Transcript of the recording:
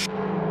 you